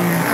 Yeah.